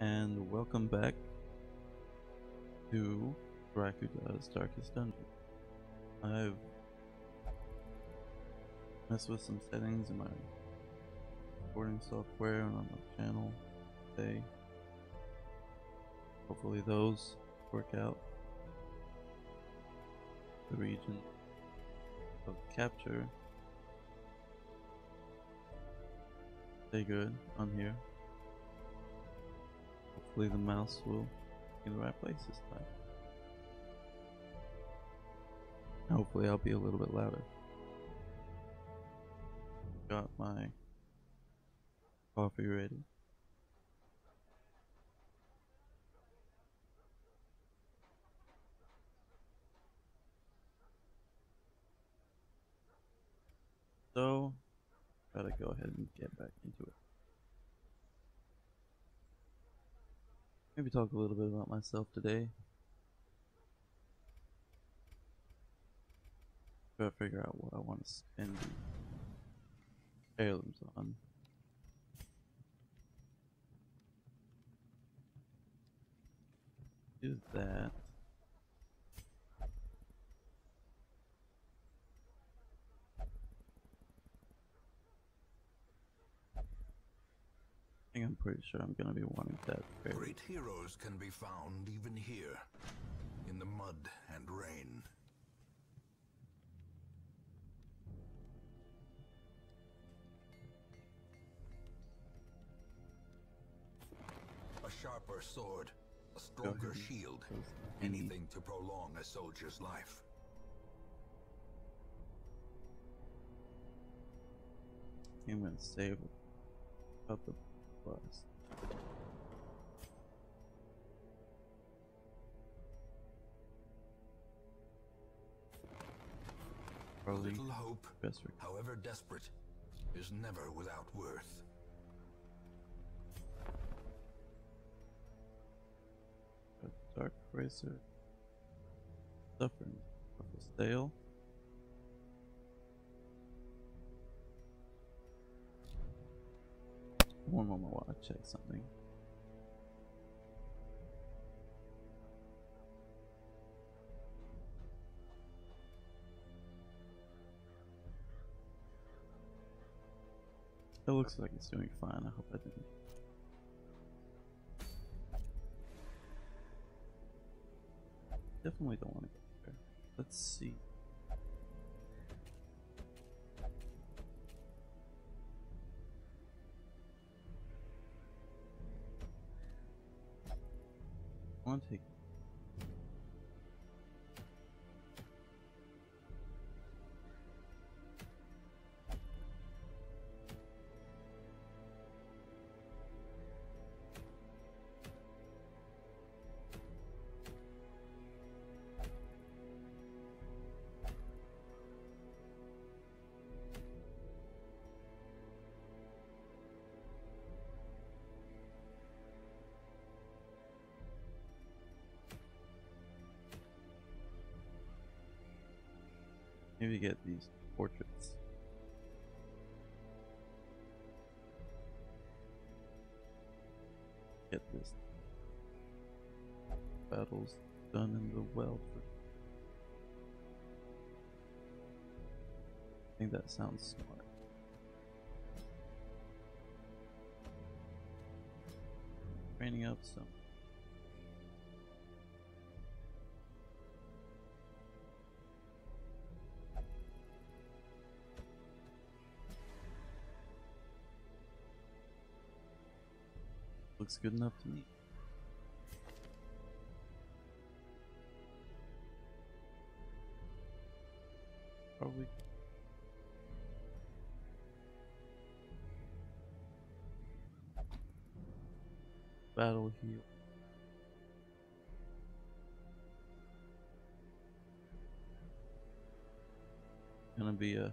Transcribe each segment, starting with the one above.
and welcome back to Raikou Does Darkest Dungeon. I've messed with some settings in my recording software and on my channel today. Hopefully those work out. The region of capture. Stay good on here. Hopefully the mouse will be in the right place this time. Hopefully I'll be a little bit louder. Got my coffee ready. So, gotta go ahead and get back into it. Maybe talk a little bit about myself today. Try to figure out what I want to spend the heirlooms on. Do that. I think I'm pretty sure I'm gonna be wanting that fairly Great heroes can be found even here, in the mud and rain. A sharper sword, a stronger shield, anything to prolong a soldier's life. I'm gonna save up the plus. A Probably little hope, best however desperate, is never without worth. a dark racer. Suffering of the stale. One moment while I check something. It looks like it's doing fine. I hope I didn't. Definitely don't want to there. Let's see. I Maybe get these portraits. Get this battles done in the well. I think that sounds smart. Training up some. Looks good enough to me. Probably. Battle heal. Gonna be a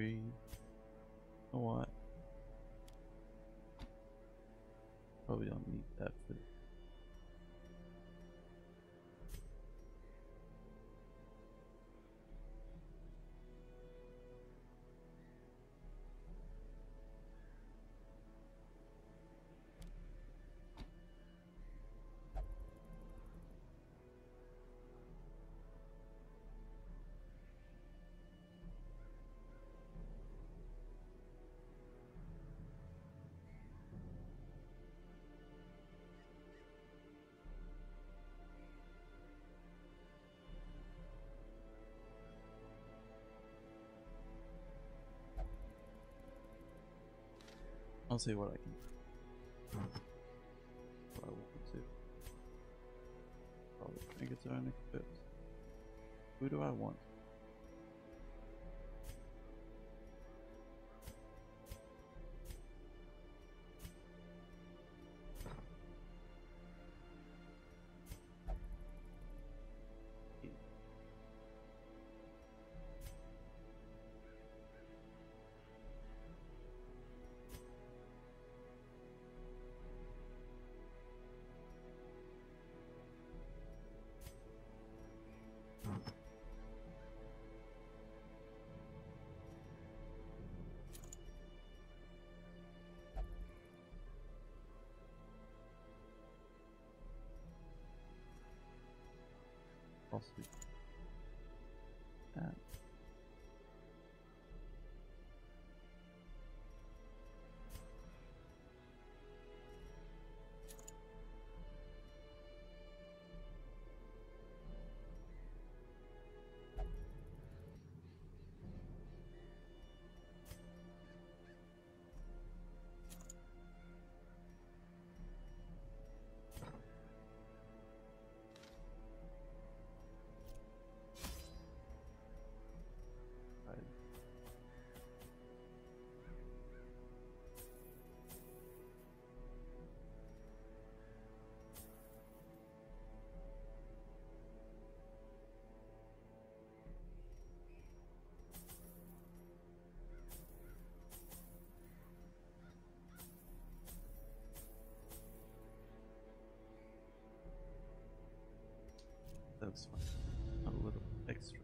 You know what? Probably don't need that for I'll see what I can. What I want to. Probably think it's next bit. Who do I want? Was fun. A little extra.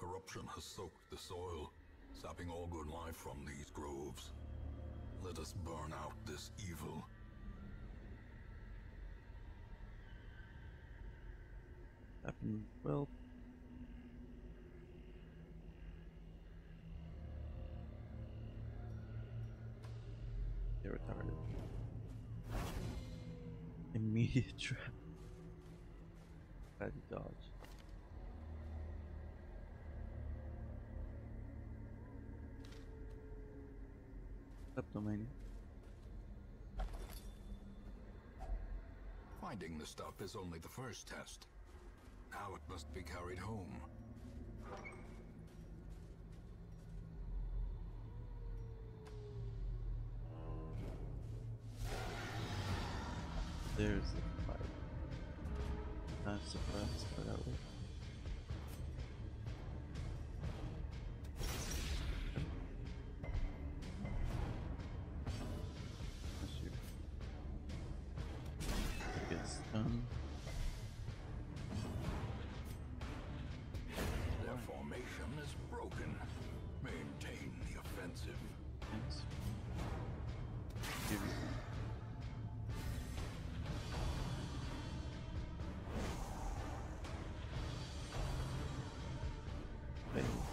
Corruption has soaked the soil, sapping all good life from these groves. Let us burn out this evil. Happened well. They're retarded. Immediate trap. To dodge. Kleptomania. Finding the stuff is only the first test. Now it must be carried home. There's the fight. Not surprised by that one. Wait.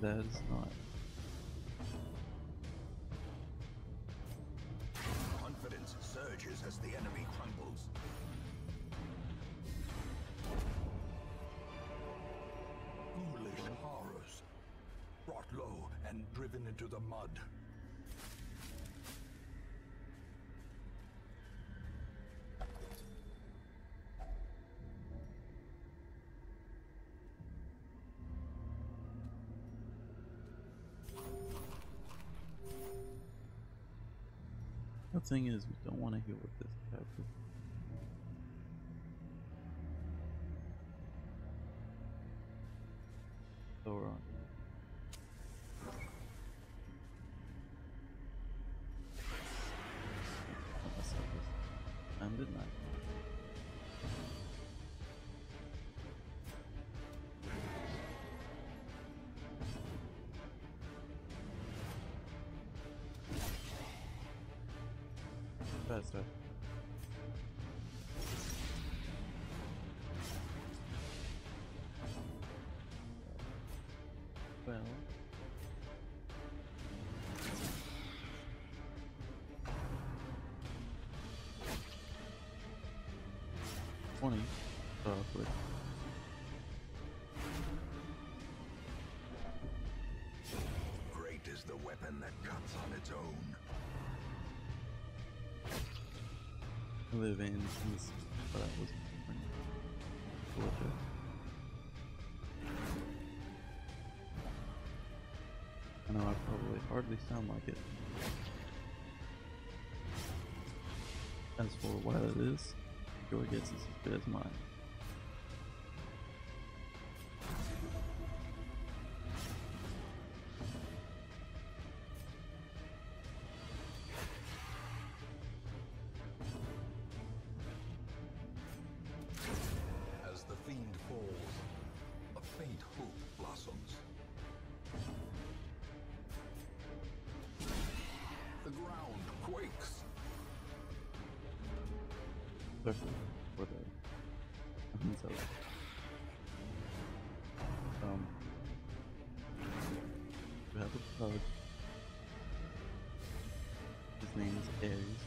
That is not. Confidence surges as the enemy crumbles. Ghoulish horrors. Brought low and driven into the mud. The thing is, we don't want to heal with this in this, but that was bullshit. I know I probably hardly sound like it. As for what it is, your guess is as good as mine. Especially for the so um we have a bug. His name is Ares.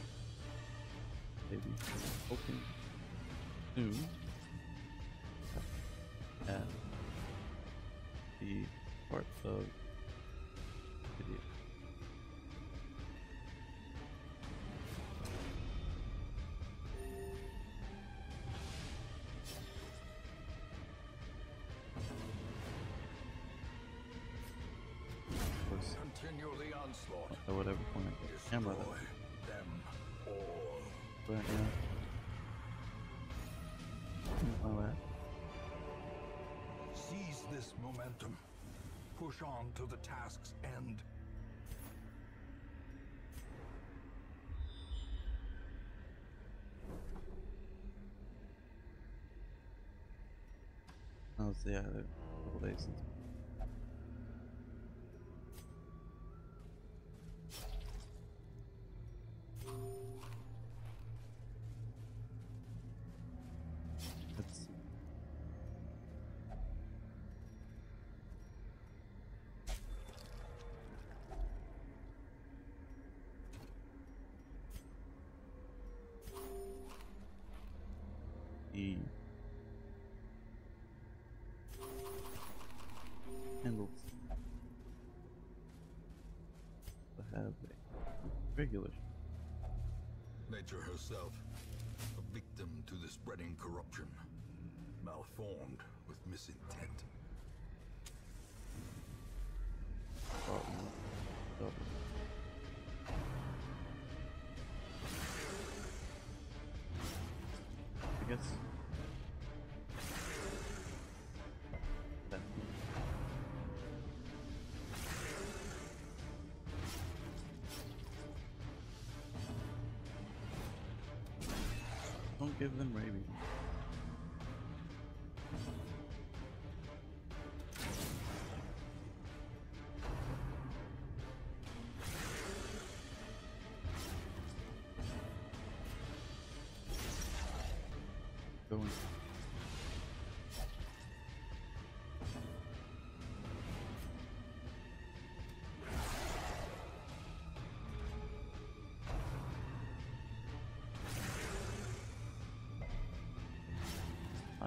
Maybe hoping soon at the part of momentum. Push on to the task's end. Was yeah, a handles to have a regular Nature herself, a victim to the spreading corruption, malformed with misintent. Oh, problem. So, I guess give them rabies.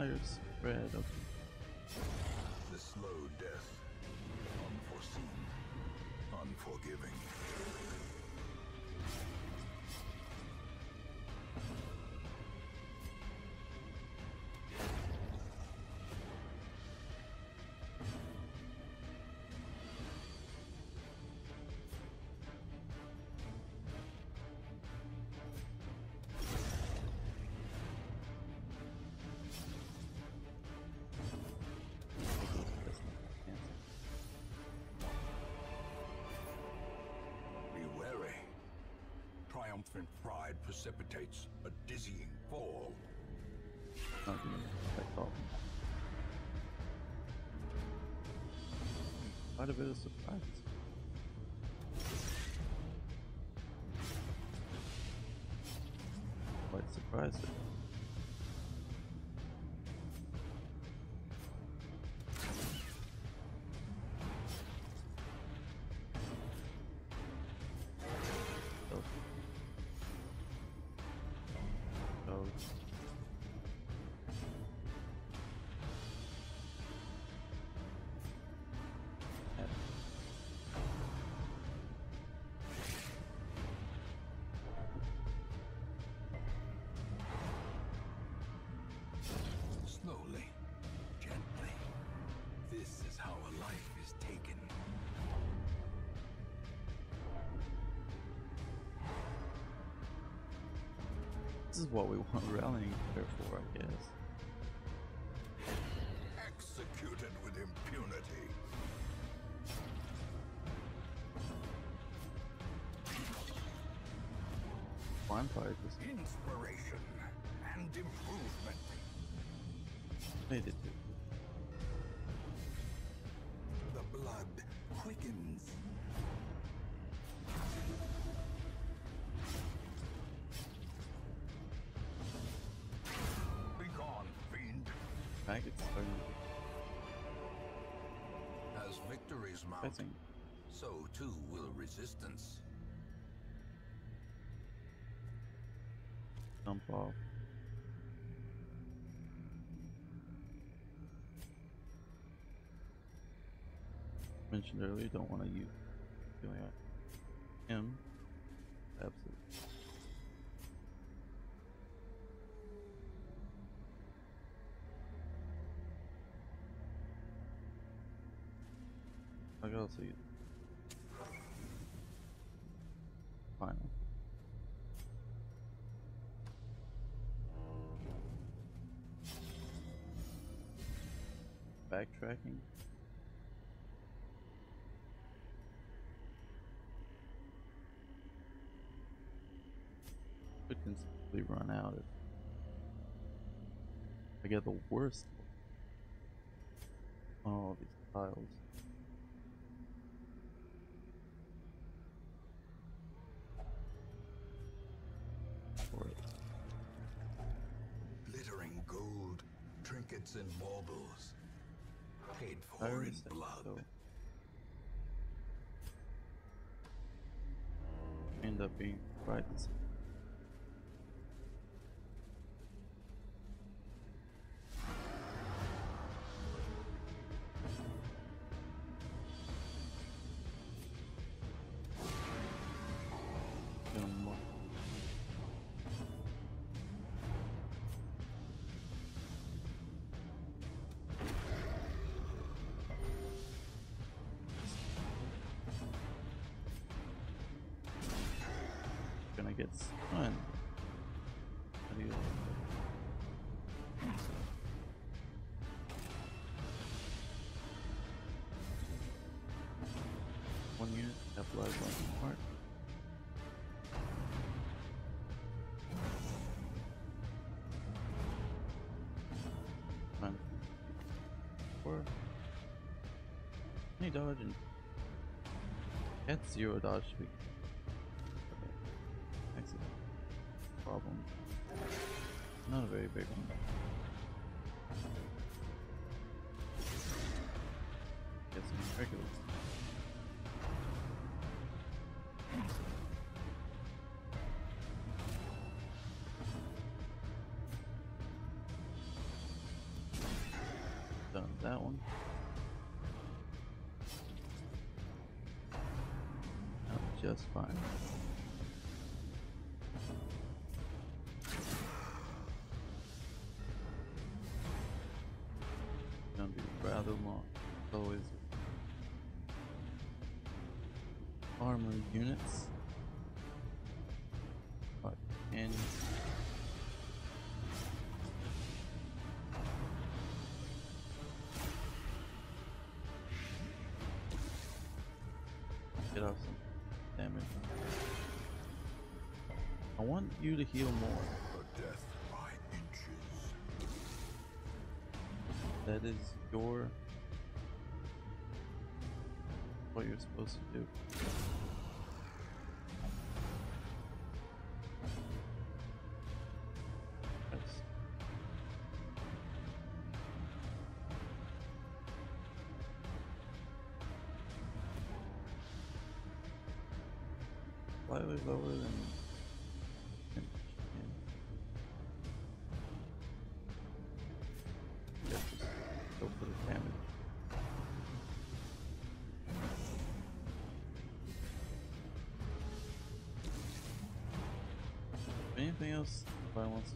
Fire spread. Okay. The slow death. Unforeseen. Unforgiving. Triumphant pride precipitates a dizzying fall. Quite a bit of surprise. Quite surprised. This is what we want rallying here for, I guess. Executed with impunity. Just Inspiration and improvement. made it. Starting As victories mount, fighting. so too will resistance. Jump off. Mentioned earlier, don't want to use like I can also use final. Backtracking. Could conceivably run out if I get the worst on all these tiles. And baubles. Paid for in blood. so end up being right. Any dodge and that's zero dodge to be Exit. Problem. Not a very big one. Get some regulars. Armor units. But and get off some damage. I want you to heal more. A death by inches. That is your what you're supposed to do. For the damage. Anything else anybody wants?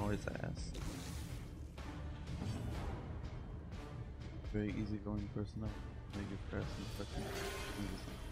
Always ask. Very easygoing person. Make it press and second.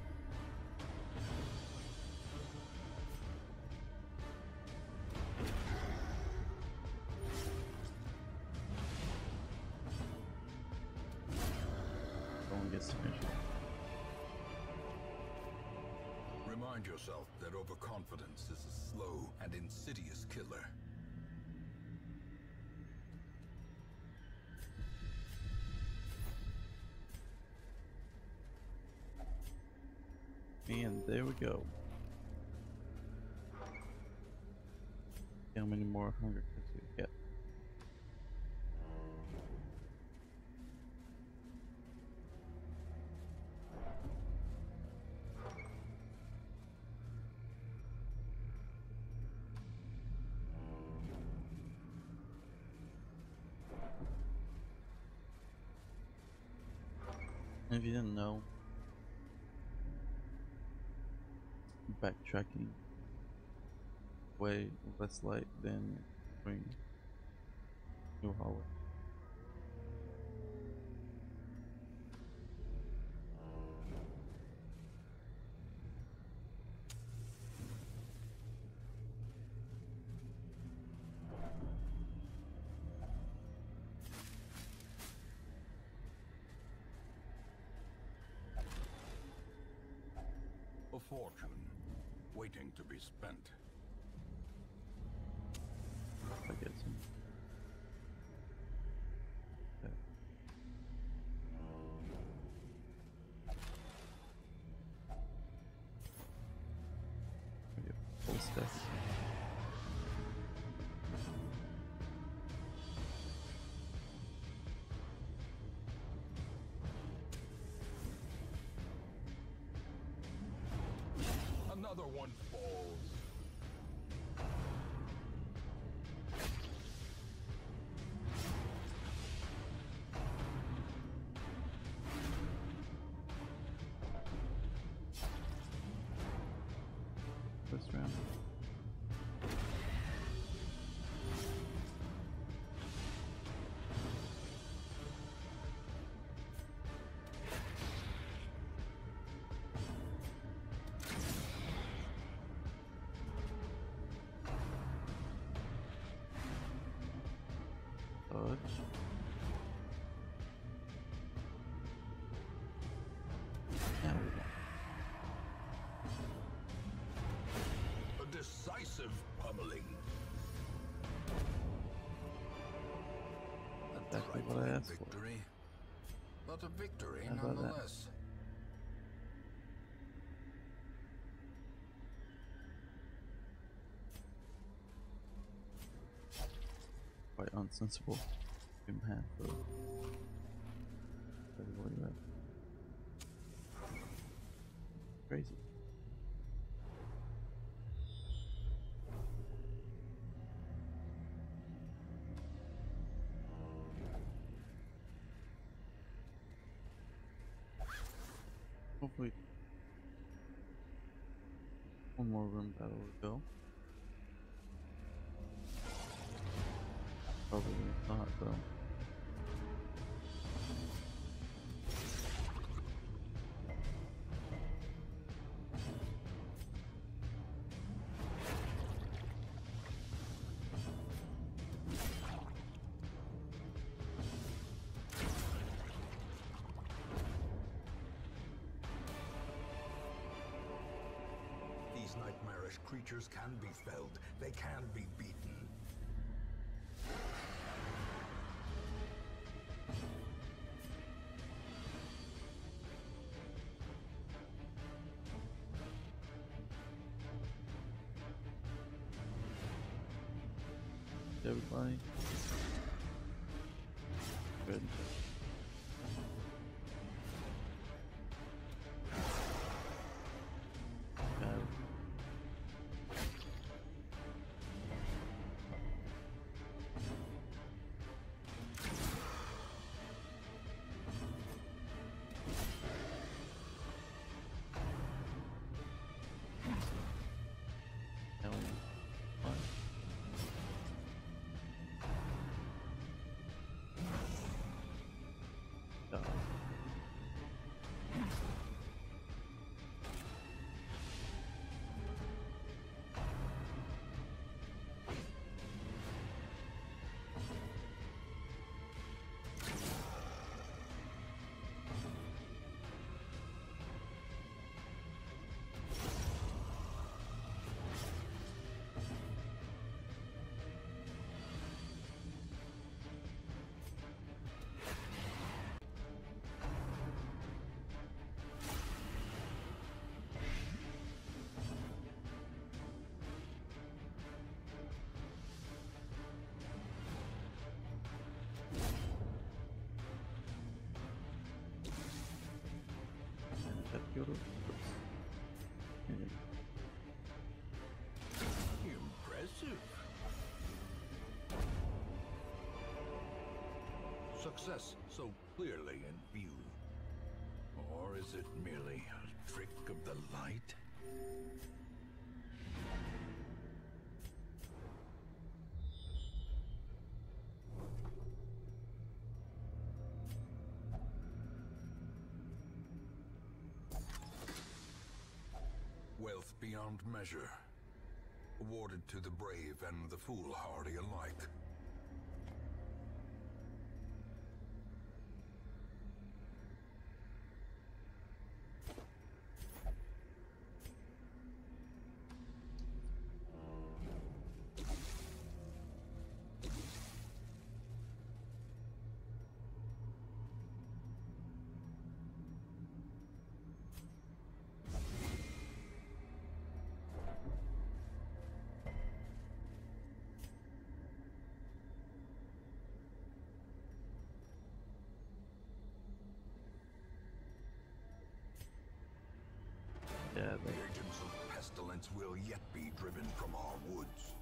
And there we go. How many more hunger cards we get? Backtracking way less light than spring New Hollow. Full stuff. Another one falls. Dodge. Now we go. A decisive pummeling. A Exactly what I asked for. victory, but a victory nonetheless. sensible impact for everybody left. Crazy. Hopefully one more room battle will go. Probably though. These nightmarish creatures can be felled. They can be beaten. Everybody. Good. Die. Success so clearly in view. Or is it merely a trick of the light? Wealth beyond measure. Awarded to the brave and the foolhardy alike. Yeah, The but agents of pestilence will yet be driven from our woods.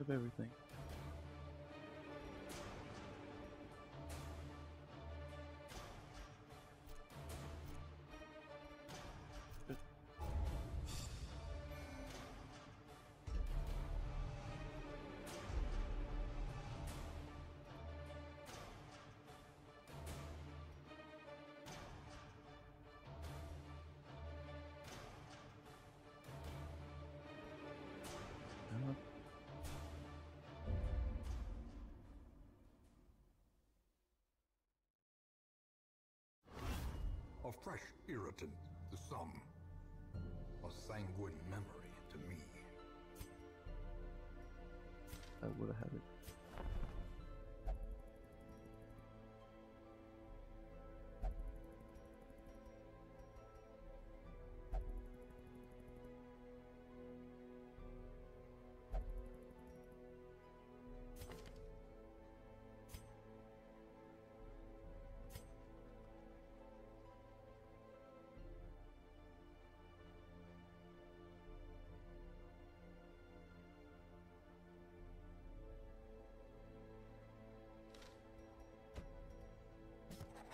of everything. Irritant to some. A sanguine memory to me. I would have had it.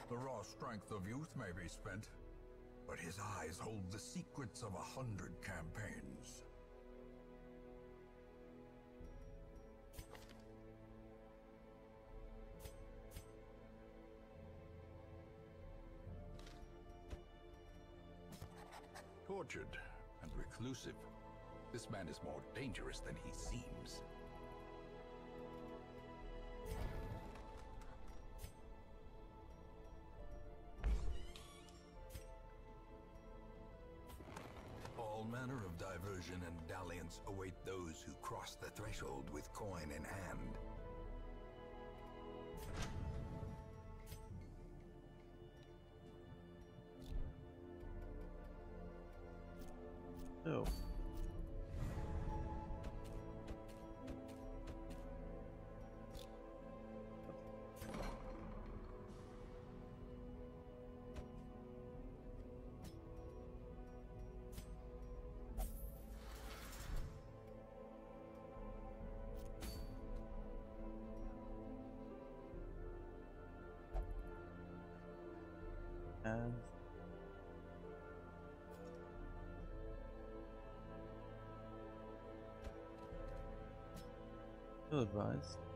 The raw strength of youth may be spent, but his eyes hold the secrets of a hundred campaigns. Tortured and reclusive. This man is more dangerous than he seems. Diversion and dalliance await those who cross the threshold with coin in hand. Ill advised.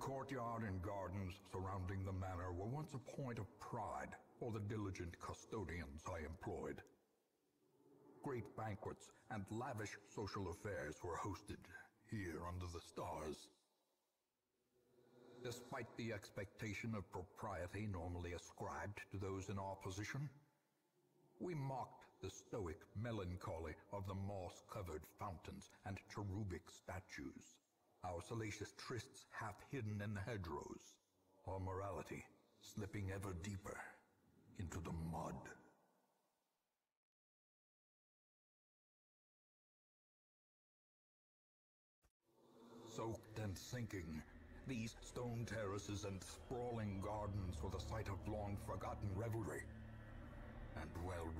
Courtyard and gardens surrounding the manor were once a point of pride for the diligent custodians I employed. Great banquets and lavish social affairs were hosted here under the stars. Despite the expectation of propriety normally ascribed to those in our position, we mocked the stoic melancholy of the moss-covered fountains and cherubic statues, our salacious trysts half hidden in the hedgerows, our morality slipping ever deeper into the mud. Soaked and sinking, these stone terraces and sprawling gardens were the site of long-forgotten revelry and well-remembered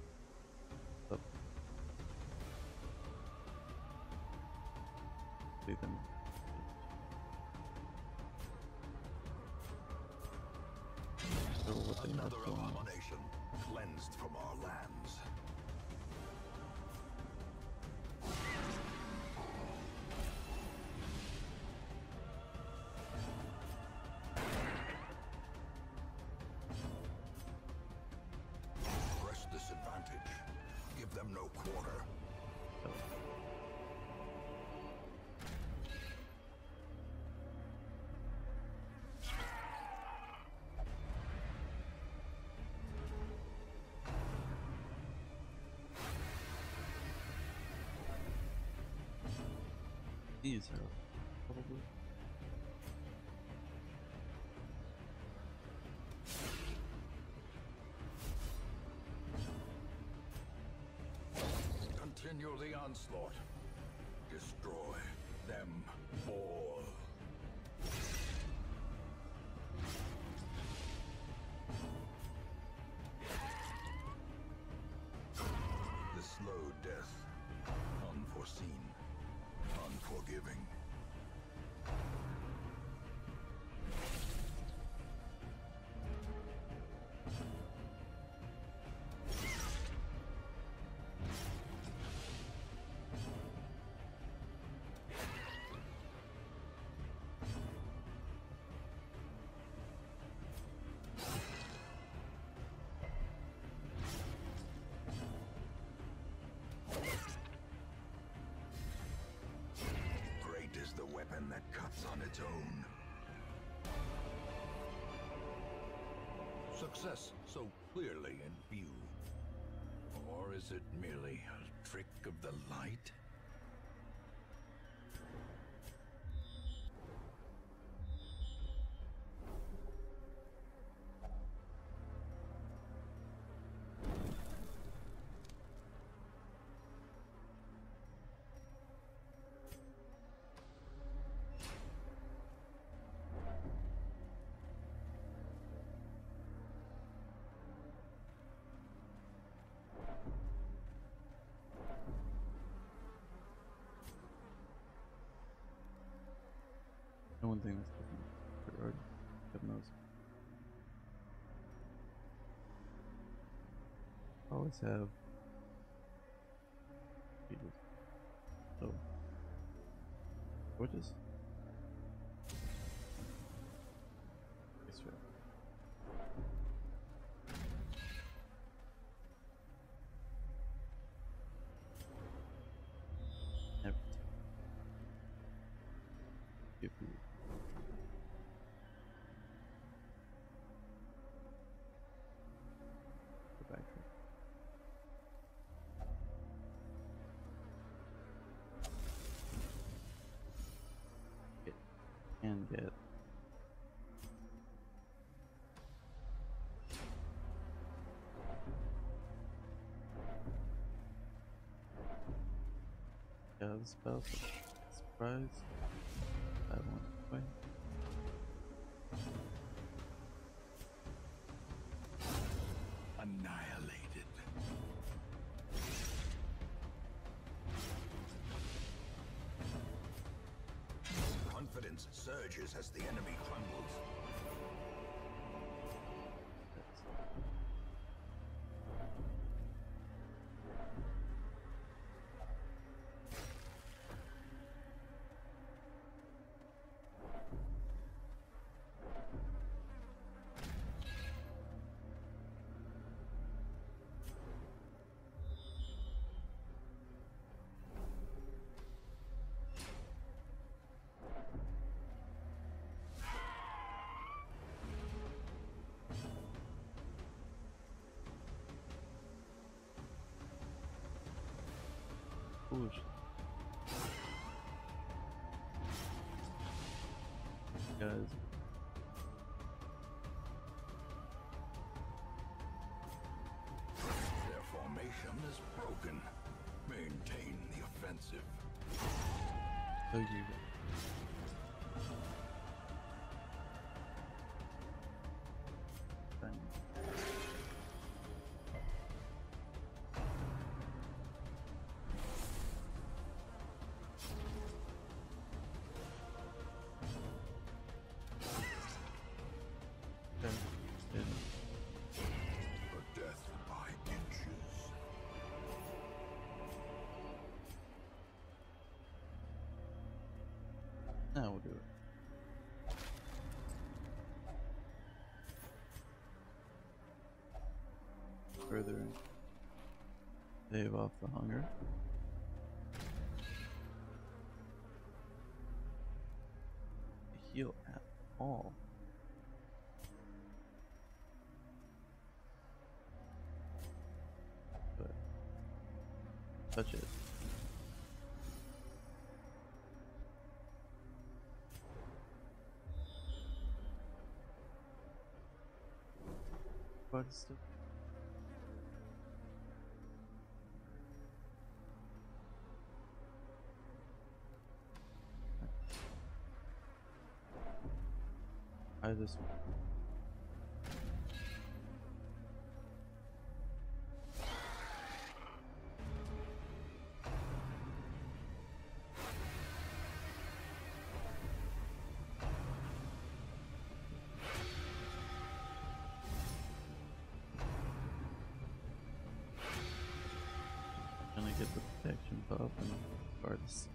See them. So what they have Another abomination cleansed from our lands. Press this advantage. Give them no quarter. These are probably. Continue the onslaught. Destroy them all. Cuts on its own. Success so clearly in view. Or is it merely a trick of the light? One thing that's different. Gerard, God knows. Always have. Jesus. So. Oh. Gorgeous. Can get. Yeah, the spell. Surprise. Surges as the enemy crumbles. Foolish. Guys. Their formation is broken. Maintain the offensive. So you Now we'll do it. Further stave off the hunger. I just get the protection buff and guards.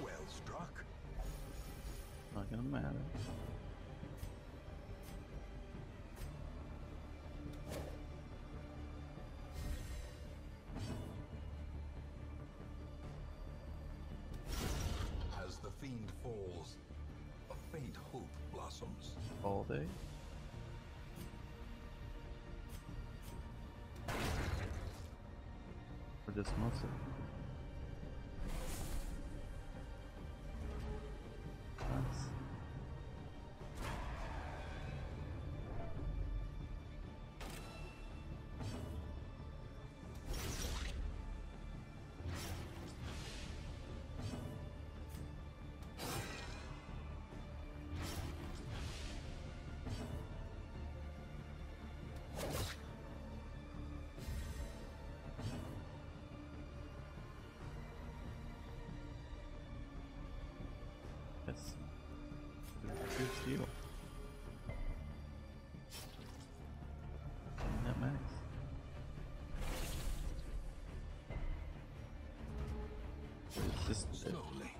Well struck. Not gonna matter. As the fiend falls, a faint hope blossoms. All day. Just muscle. Yes. Good steal. Getting that max. It's just the, Slowly.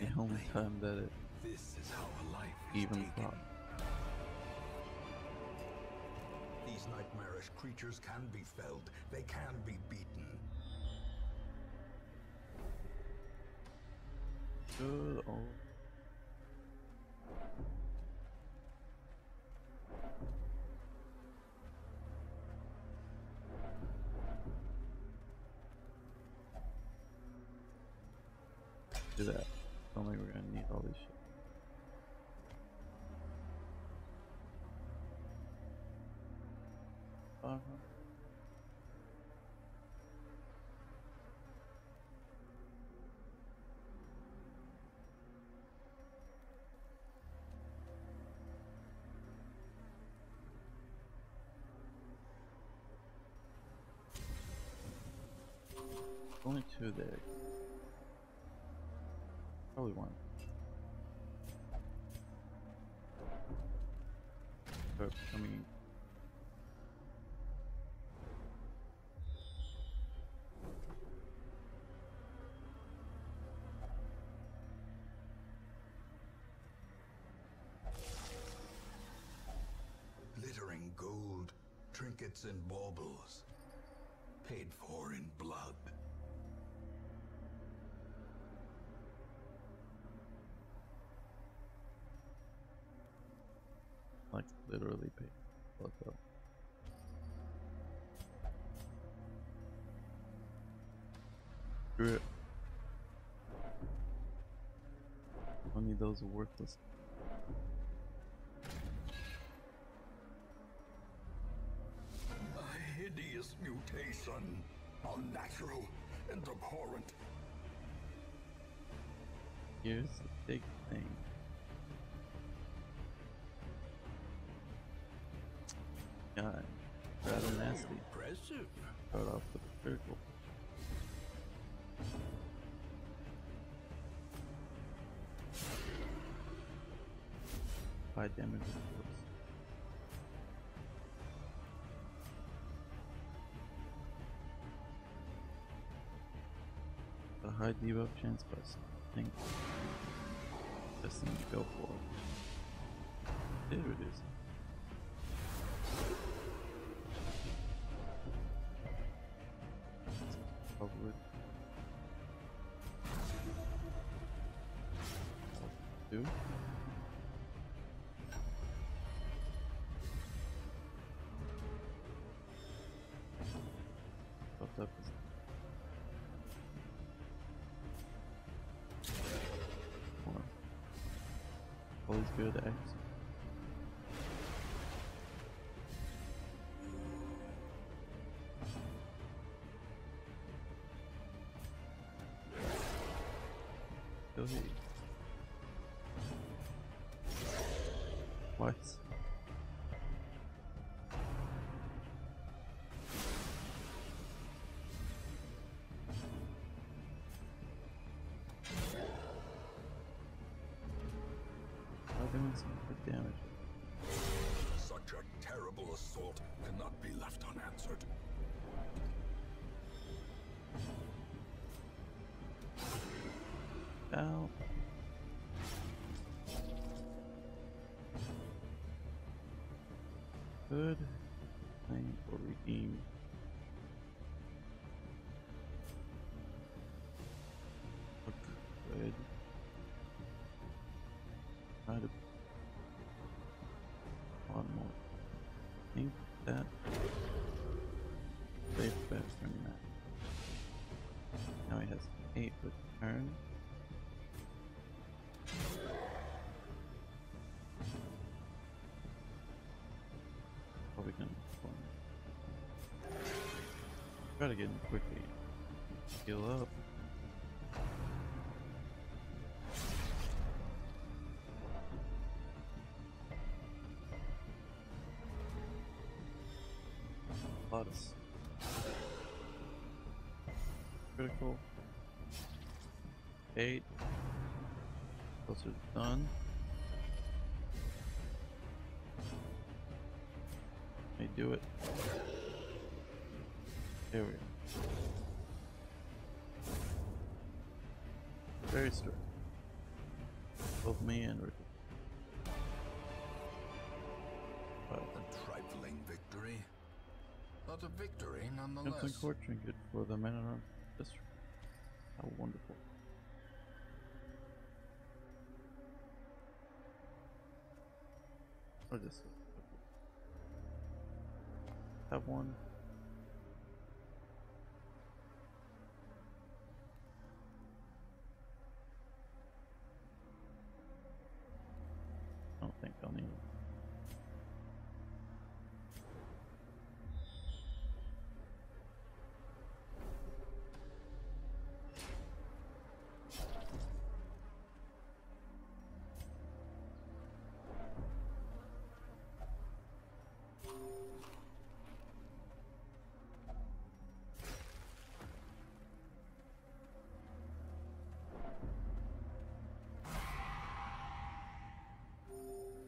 the only time that it This is how a life is even taken. thought. These nightmarish creatures can be felled. They can be beaten. Good old. Do that. Don't think we're gonna need all this shit. Uh-huh. Only two there. Probably one. But, I mean, Glittering gold, trinkets and baubles. Paid for in blood. Like literally pay. What the? Screw it. Only those are worthless. A hideous mutation. Unnatural and abhorrent. Here's the big thing. Rather nasty. Impressive. Start off with a critical. High damage. A high debuff chance by something. Best thing to go for. There it is. Good ahead. What? Doing some good damage. Such a terrible assault cannot be left unanswered. Ow. Good thing for redeem. Eight with turn. Probably gonna fun. Try to get in quickly. Heal up. Do it. There we go. Very strict. Both me and Rick. But A trifling victory. But a victory nonetheless. Court Trinket for the men around district. How wonderful. Or this have one. I don't think I'll need it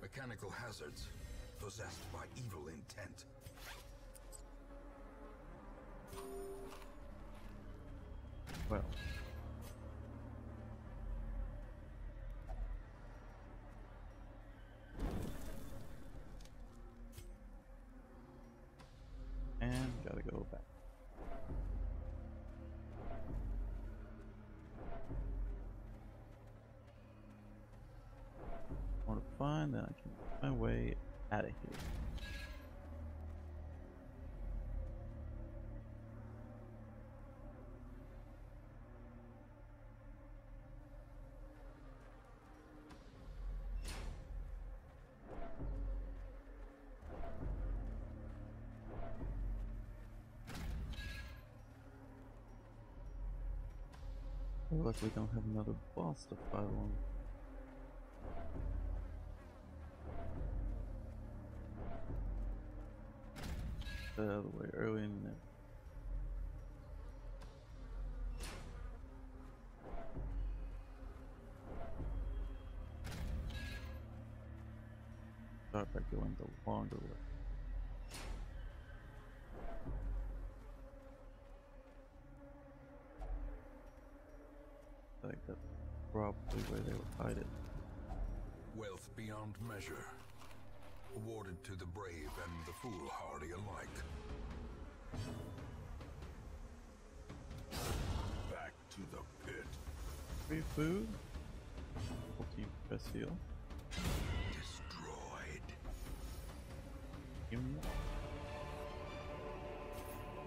mechanical hazards possessed by evil intent. Well. Out of here. Like we don't have another boss to fight on. The other way, early in there. Start by going the longer way. like that's probably where they would hide it. Wealth beyond measure. To the brave and the foolhardy alike. Back to the pit. Free food. Ultimate press heal. Destroyed. Even.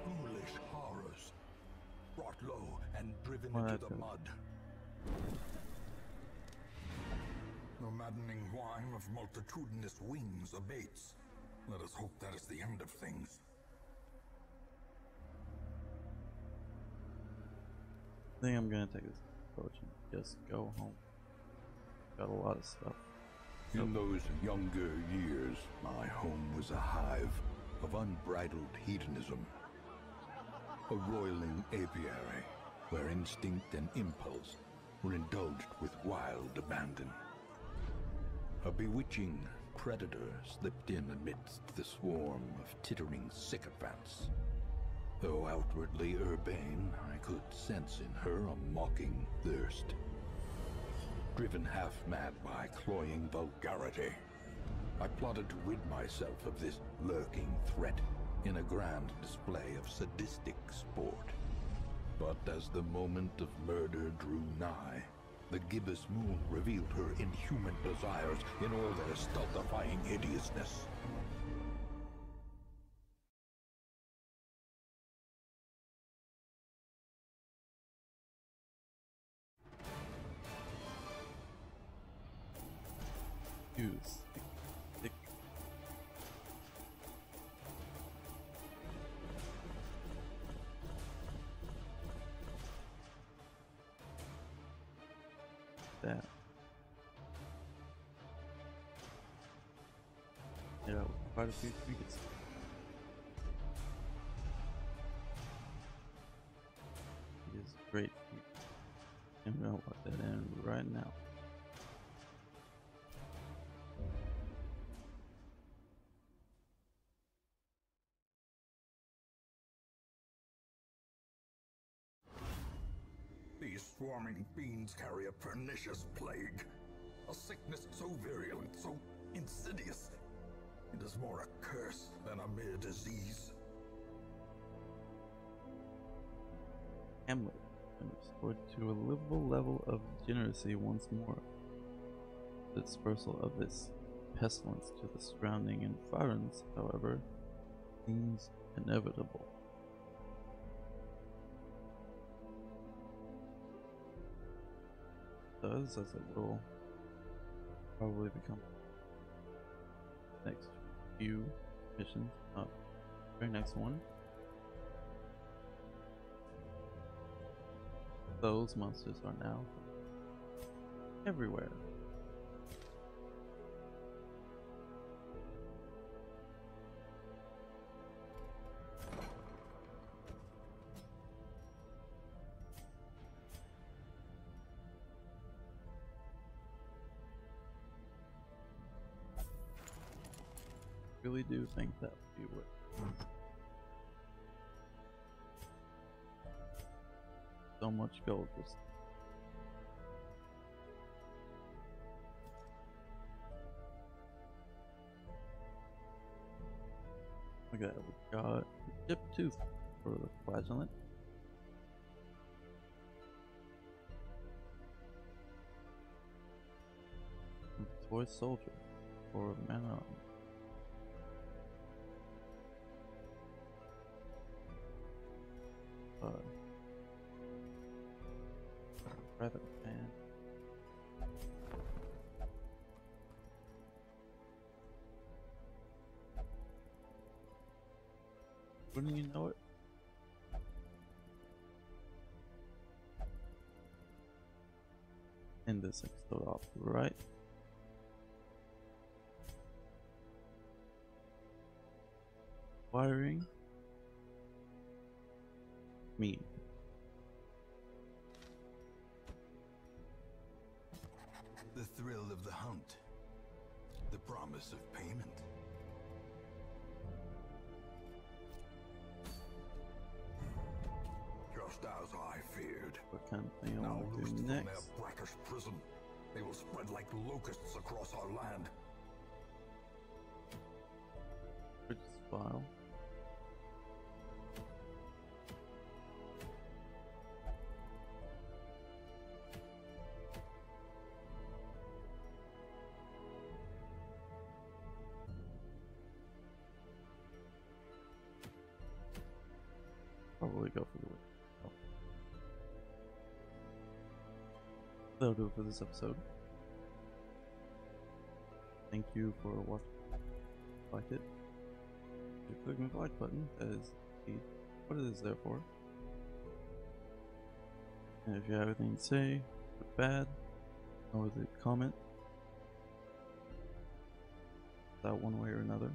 Foolish horrors. Brought low and driven into the mud. The maddening whine of multitudinous wings abates. Let us hope that is the end of things. I think I'm gonna take this approach and just go home. Got a lot of stuff. In those younger years, my home was a hive of unbridled hedonism. A roiling apiary where instinct and impulse were indulged with wild abandon. A bewitching predator slipped in amidst the swarm of tittering sycophants. Though outwardly urbane, I could sense in her a mocking thirst driven half mad by cloying vulgarity. I plotted to rid myself of this lurking threat in a grand display of sadistic sport. But as the moment of murder drew nigh, the gibbous moon revealed her inhuman desires in all their stultifying hideousness. Use. A few. It is great. And we'll let that in right now. These swarming fiends carry a pernicious plague. A sickness so virulent, so insidious. It is more a curse than a mere disease. Hamlet and restored to a livable level of degeneracy once more. The dispersal of this pestilence to the surrounding environs, however, seems inevitable. Does as it will probably become next few missions. Uh, very next one. Those monsters are now everywhere. Really do think that would be what. So much gold just. look Okay, we got chip tooth for the flagellant. Toy soldier for mana. Rabbit fan. Wouldn't you know it? In this episode off, right? Wiring. Me. Thrill of the hunt. The promise of payment. Just as I feared. What kind of thing I Now want loosed do from their brackish prison, they will spread like locusts across our land. Purchase file. Do it for this episode. Thank you for watching. Like it. Click the like button. That is what it is there for. And if you have anything to say, good, bad, or the comment, that one way or another,